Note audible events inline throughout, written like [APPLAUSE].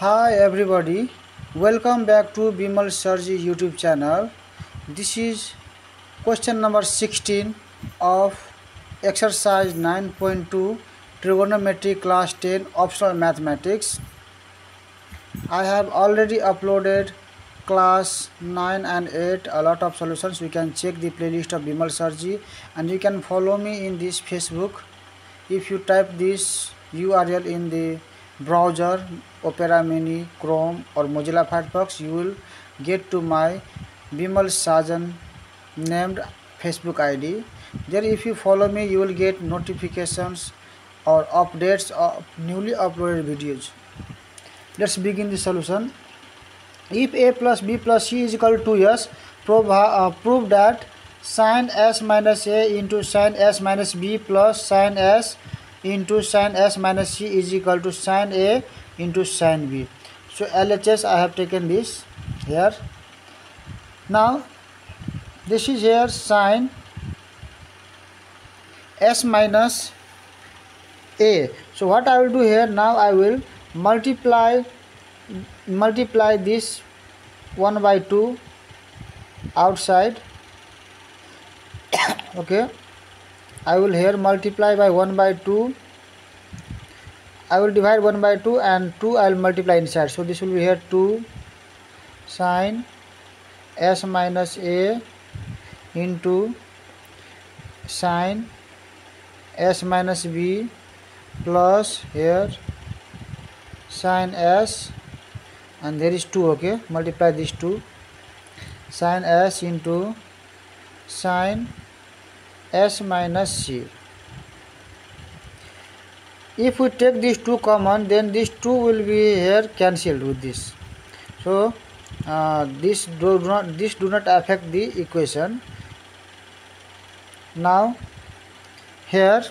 Hi everybody, welcome back to Bimal Sir G YouTube channel. This is question number 16 of exercise 9.2 trigonometry class 10 optional mathematics. I have already uploaded class 9 and 8 a lot of solutions. You can check the playlist of Bimal Sir G and you can follow me in this Facebook. If you type this URL in the browser opera mini chrome or mozilla firefox you will get to my bimal sajan named facebook id there if you follow me you will get notifications or updates of newly uploaded videos let's begin the solution if a plus b plus c is equal to s prove, uh, prove that sine s minus a into sine s minus b plus sine s into sine s minus c is equal to sine a into sine b. So LHS I have taken this here. Now this is here sine s minus a. So what I will do here now I will multiply multiply this 1 by 2 outside. [COUGHS] Okay I will here multiply by 1 by 2 I will divide 1 by 2 and 2 I will multiply inside. So this will be here 2 sine s minus a into sine s minus b plus here sine s. And there is 2 okay? Multiply these 2 sine s into sine s minus c. If we take these two common then these two will be here cancelled with this. So uh, this do not this do not affect the equation. Now here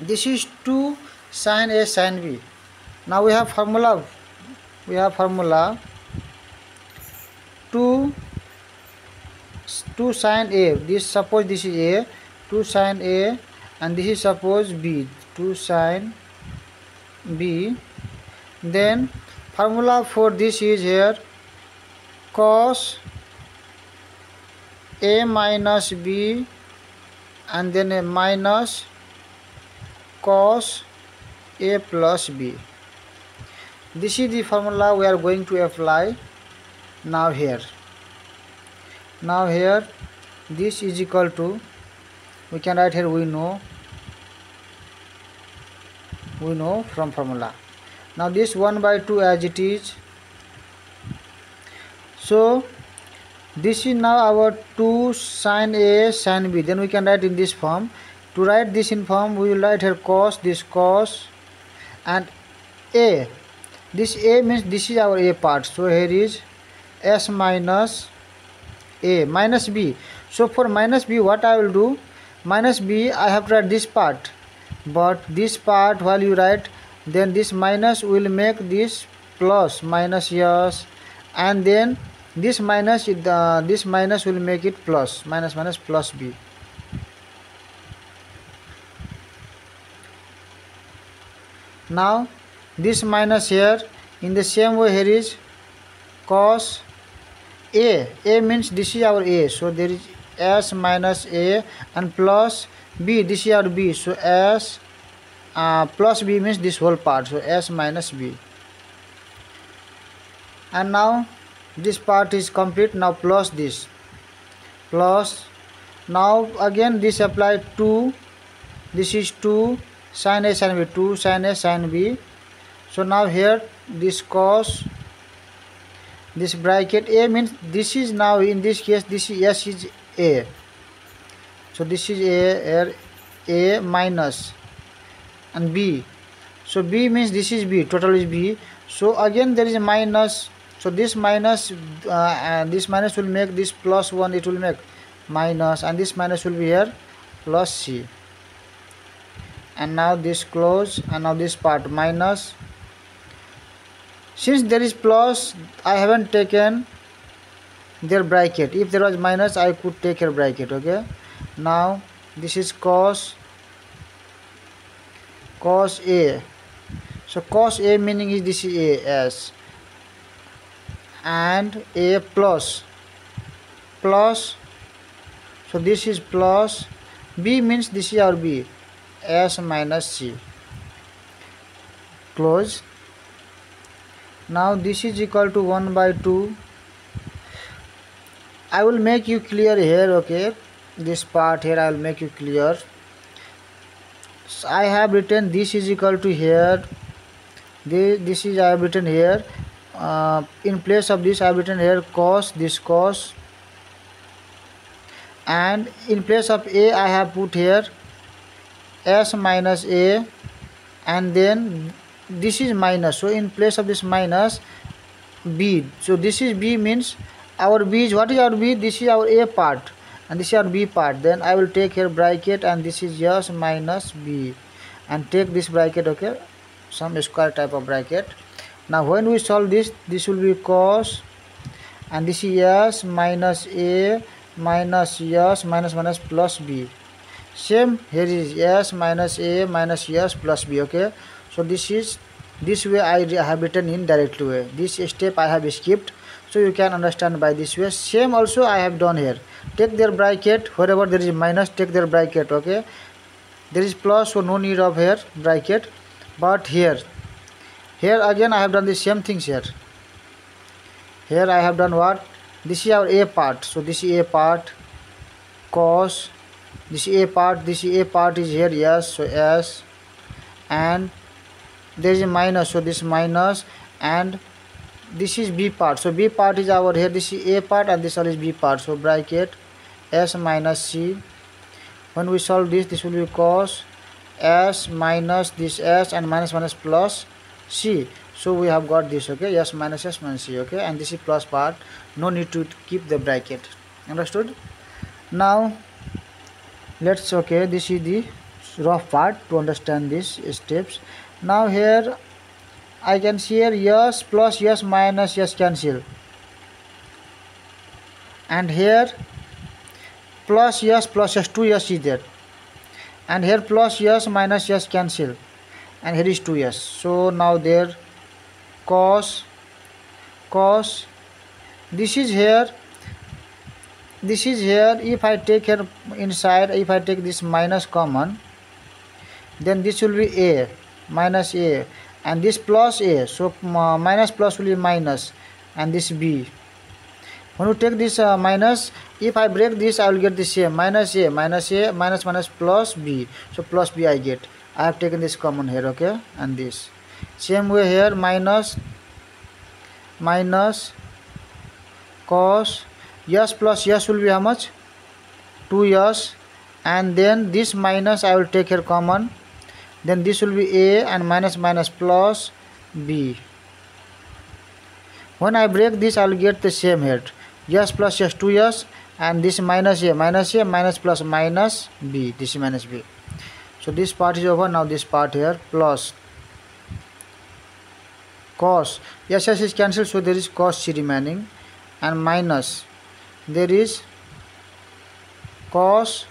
this is 2 sine a sine b. Now we have formula we have formula 2 2 sine a this suppose this is a 2 sine a and this is suppose b 2 sine b. Then formula for this is here cos a minus b and then a minus cos a plus b. This is the formula we are going to apply now here now here this is equal to we can write here we know we know from formula. Now this 1 by 2 as it is. So this is now our 2 sine a sine b. Then we can write in this form. To write this in form we will write here cos this cos and a. This a means this is our a part. So here is s minus a minus b. So for minus b what i will do? Minus b i have to write this part. But this part while you write then this minus will make this plus minus yes. And then this minus uh, this minus will make it plus minus minus plus b. Now this minus here in the same way here is cos a. A means this is our a. So there is s minus a and plus b. This is our b. So s uh, plus b means this whole part. So s minus b. And now this part is complete. Now plus this. Plus. Now again this apply 2 this is 2 sin a sin b. 2 sin a sin b. So now here this cos this bracket a means this is now in this case this is s is a. So this is a a minus and b. So b means this is b total is b. So again there is a minus. So this minus uh, and this minus will make this plus 1 it will make minus and this minus will be here plus c. And now this close and now this part minus since there is plus I haven't taken their bracket. If there was minus I could take a bracket okay? Now this is cos cos A. So cos a meaning is this is a s. And a plus. Plus. So this is plus. B means this is our b. S minus c. Close now this is equal to 1 by 2 I will make you clear here okay? This part here I will make you clear. So I have written this is equal to here. This, this is I have written here. Uh, in place of this I have written here cos this cos. And in place of a I have put here s minus a. And then this is minus. So in place of this minus b. So this is b means our b is what is our b? This is our a part. And this is our b part. Then i will take here bracket and this is just minus b. And take this bracket okay? Some square type of bracket. Now when we solve this this will be cos. And this is s minus a minus s minus minus plus b. Same here is s minus a minus s plus b okay so this is this way I have written in direct way. This step I have skipped. So you can understand by this way. Same also I have done here. Take their bracket. Wherever there is minus take their bracket okay? There is plus so no need of here bracket. But here here again I have done the same things here. Here I have done what? This is our a part. So this is a part cos this a part this a part is here yes. So s and there is a minus so this minus and this is b part. So b part is our here this is a part and this all is b part. So bracket s minus c. When we solve this this will be cos s minus this s and minus minus plus c. So we have got this okay? S minus s minus c okay? And this is plus part. No need to keep the bracket. Understood? Now let's okay this is the rough part to understand these steps now here I can see here yes plus yes minus yes cancel. And here plus yes plus yes 2 yes is there. And here plus yes minus yes cancel. And here is 2 yes. So now there cos cos this is here this is here if I take here inside if I take this minus common then this will be a minus a. And this plus a so uh, minus plus will be minus. And this b. When you take this uh, minus if i break this i will get the same minus a minus a minus minus plus b. So plus b i get. I have taken this common here okay? And this. Same way here minus minus cos yes plus yes will be how much? 2 yes. And then this minus i will take here common then this will be a and minus minus plus b. When I break this I will get the same here yes plus yes 2 yes and this minus a minus a minus plus minus b. This is minus b. So this part is over now this part here plus. Cos yes yes is cancelled so there is cos c remaining and minus. There is cos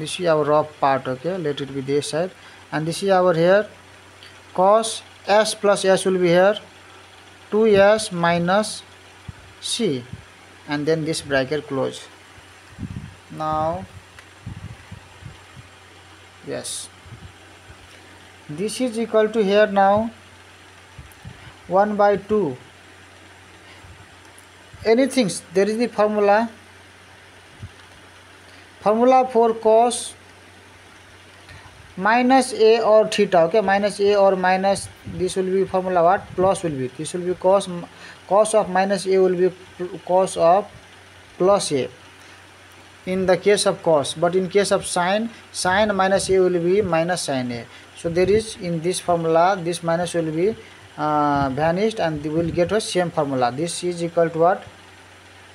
this is our rough part okay? Let it be this side. And this is our here. Cos s plus s will be here. 2s minus c. And then this bracket close. Now yes. This is equal to here now. 1 by 2 anything there is the formula formula for cos minus a or theta okay? Minus a or minus this will be formula what? Plus will be. This will be cos cos of minus a will be cos of plus a. In the case of cos but in case of sine sine minus a will be minus sine a. So there is in this formula this minus will be uh, vanished and we will get a same formula. This is equal to what?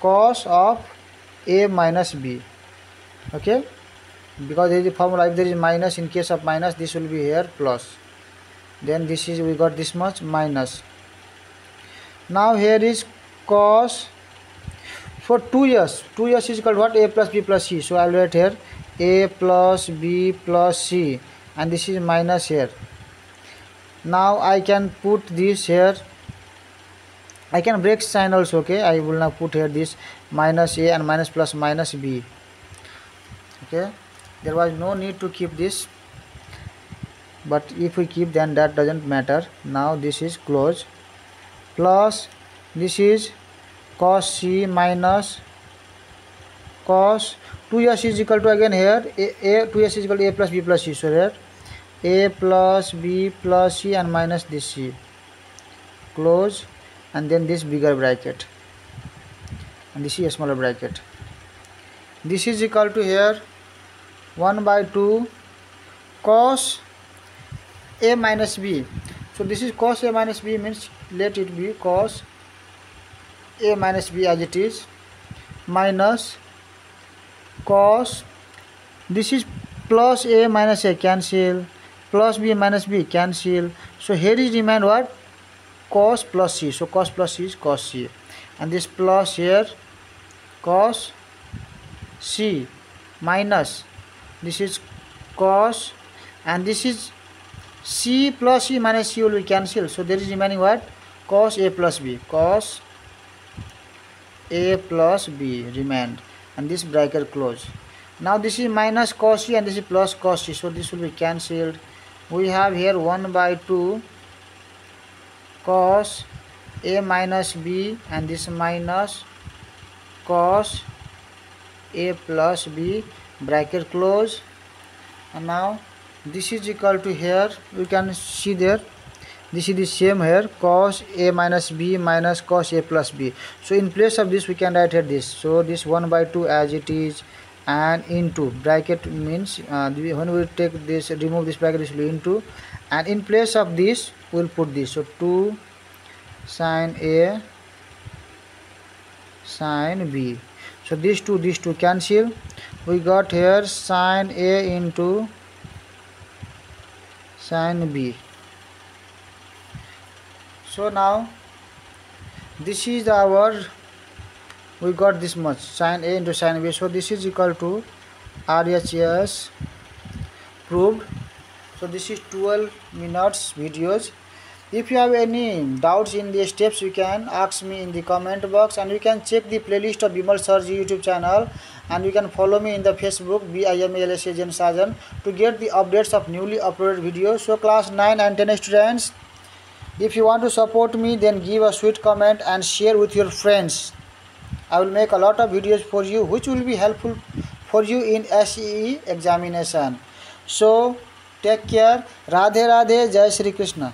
Cos of a minus b okay? Because there is a formula if there is minus in case of minus this will be here plus. Then this is we got this much minus. Now here is cos for 2 years 2 years is called what? A plus b plus c. So i'll write here. A plus b plus c. And this is minus here. Now I can put this here. I can break sign also okay? I will now put here this minus a and minus plus minus b okay? There was no need to keep this. But if we keep then that doesn't matter. Now this is close plus this is cos c minus cos 2s is equal to again here. A, a 2s is equal to a plus b plus c. So here a plus b plus c and minus this c. Close. And then this bigger bracket. And this is a smaller bracket this is equal to here 1 by 2 cos a minus b. So this is cos a minus b means let it be cos a minus b as it is minus cos. This is plus a minus a cancel. Plus b minus b cancel. So here is remain what? Cos plus c. So cos plus c is cos c. And this plus here cos c minus. This is cos and this is c plus c minus c will be cancelled. So there is remaining what? Cos a plus b. Cos a plus b remained. And this bracket close. Now this is minus cos c and this is plus cos c. So this will be cancelled. We have here 1 by 2 cos a minus b and this minus cos a plus b bracket close. And now this is equal to here. We can see there. This is the same here. Cos a minus b minus cos a plus b. So in place of this we can write here this. So this 1 by 2 as it is and into. Bracket means uh, when we take this remove this bracket this will into. And in place of this we'll put this. So 2 sine a sine b so these two these two cancel. We got here sine a into sine b. So now this is our we got this much sine a into sine b. So this is equal to RHS proved. So this is 12 minutes videos if you have any doubts in the steps you can ask me in the comment box and you can check the playlist of Bimal Sir G YouTube channel and you can follow me in the Facebook BIMALSA Jen Sajan to get the updates of newly uploaded videos. So class 9 and 10 students if you want to support me then give a sweet comment and share with your friends. I will make a lot of videos for you which will be helpful for you in SEE examination. So take care. Radhe radhe jai shri krishna